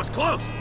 was close!